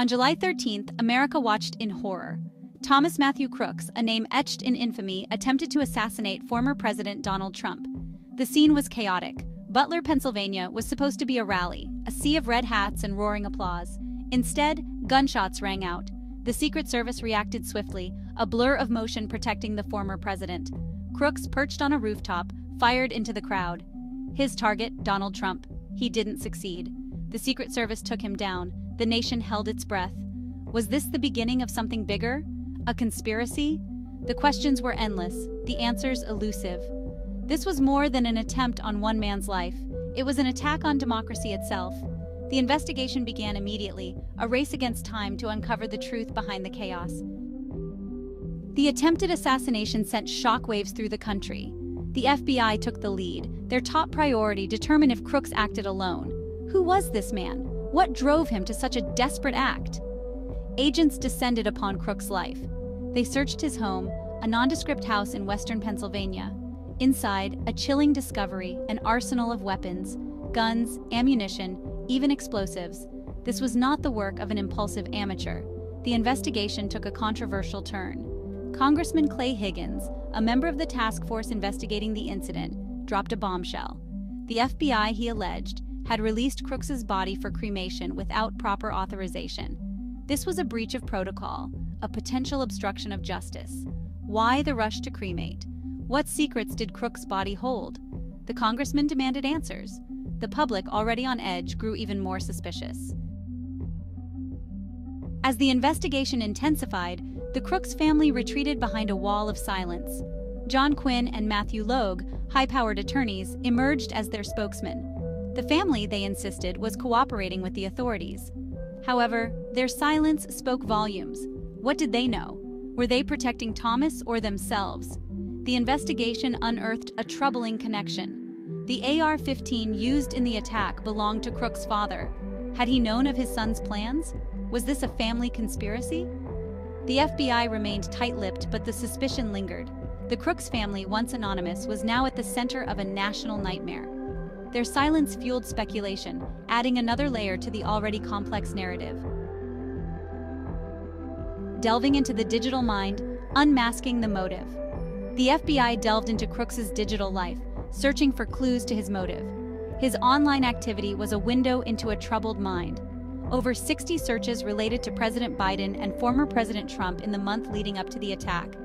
On July 13th, America watched in horror. Thomas Matthew Crooks, a name etched in infamy, attempted to assassinate former President Donald Trump. The scene was chaotic. Butler, Pennsylvania was supposed to be a rally, a sea of red hats and roaring applause. Instead, gunshots rang out. The Secret Service reacted swiftly, a blur of motion protecting the former president. Crooks, perched on a rooftop, fired into the crowd. His target, Donald Trump. He didn't succeed. The Secret Service took him down. The nation held its breath. Was this the beginning of something bigger? A conspiracy? The questions were endless, the answers elusive. This was more than an attempt on one man's life. It was an attack on democracy itself. The investigation began immediately, a race against time to uncover the truth behind the chaos. The attempted assassination sent shockwaves through the country. The FBI took the lead, their top priority determine if Crooks acted alone. Who was this man? What drove him to such a desperate act? Agents descended upon Crooks' life. They searched his home, a nondescript house in western Pennsylvania. Inside, a chilling discovery, an arsenal of weapons, guns, ammunition, even explosives. This was not the work of an impulsive amateur. The investigation took a controversial turn. Congressman Clay Higgins, a member of the task force investigating the incident, dropped a bombshell. The FBI, he alleged, had released Crooks's body for cremation without proper authorization. This was a breach of protocol, a potential obstruction of justice. Why the rush to cremate? What secrets did Crooks' body hold? The congressman demanded answers. The public, already on edge, grew even more suspicious. As the investigation intensified, the Crooks family retreated behind a wall of silence. John Quinn and Matthew Logue, high powered attorneys, emerged as their spokesmen. The family, they insisted, was cooperating with the authorities. However, their silence spoke volumes. What did they know? Were they protecting Thomas or themselves? The investigation unearthed a troubling connection. The AR 15 used in the attack belonged to Crook's father. Had he known of his son's plans? Was this a family conspiracy? The FBI remained tight lipped, but the suspicion lingered. The Crooks family, once anonymous, was now at the center of a national nightmare. Their silence fueled speculation, adding another layer to the already complex narrative. Delving into the digital mind, unmasking the motive. The FBI delved into Crooks's digital life, searching for clues to his motive. His online activity was a window into a troubled mind. Over 60 searches related to President Biden and former President Trump in the month leading up to the attack.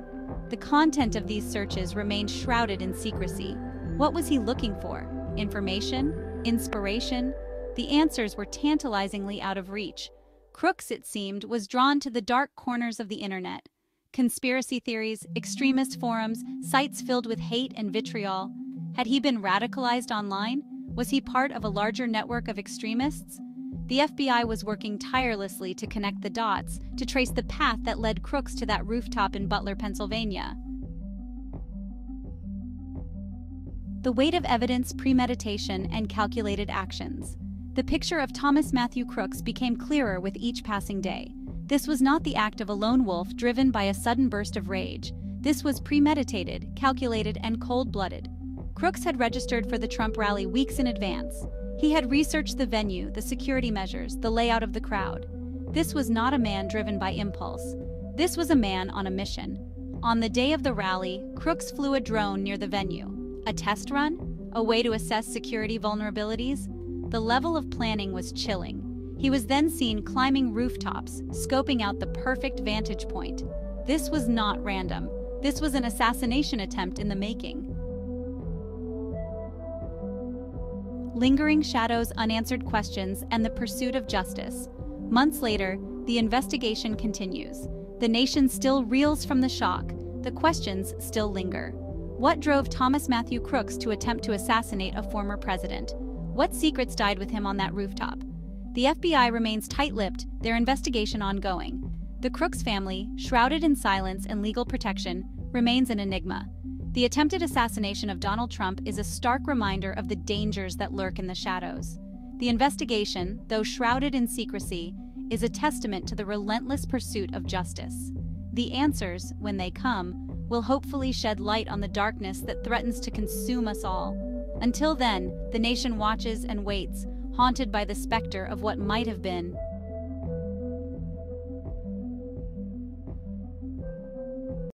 The content of these searches remained shrouded in secrecy. What was he looking for? Information, inspiration, the answers were tantalizingly out of reach. Crooks, it seemed, was drawn to the dark corners of the internet. Conspiracy theories, extremist forums, sites filled with hate and vitriol. Had he been radicalized online? Was he part of a larger network of extremists? The FBI was working tirelessly to connect the dots, to trace the path that led Crooks to that rooftop in Butler, Pennsylvania. The weight of evidence, premeditation, and calculated actions. The picture of Thomas Matthew Crooks became clearer with each passing day. This was not the act of a lone wolf driven by a sudden burst of rage. This was premeditated, calculated, and cold blooded. Crooks had registered for the Trump rally weeks in advance. He had researched the venue, the security measures, the layout of the crowd. This was not a man driven by impulse. This was a man on a mission. On the day of the rally, Crooks flew a drone near the venue. A test run? A way to assess security vulnerabilities? The level of planning was chilling. He was then seen climbing rooftops, scoping out the perfect vantage point. This was not random. This was an assassination attempt in the making. Lingering shadows, unanswered questions, and the pursuit of justice. Months later, the investigation continues. The nation still reels from the shock. The questions still linger. What drove Thomas Matthew Crooks to attempt to assassinate a former president? What secrets died with him on that rooftop? The FBI remains tight lipped, their investigation ongoing. The Crooks family, shrouded in silence and legal protection, remains an enigma. The attempted assassination of Donald Trump is a stark reminder of the dangers that lurk in the shadows. The investigation, though shrouded in secrecy, is a testament to the relentless pursuit of justice. The answers, when they come, will hopefully shed light on the darkness that threatens to consume us all. Until then, the nation watches and waits, haunted by the specter of what might have been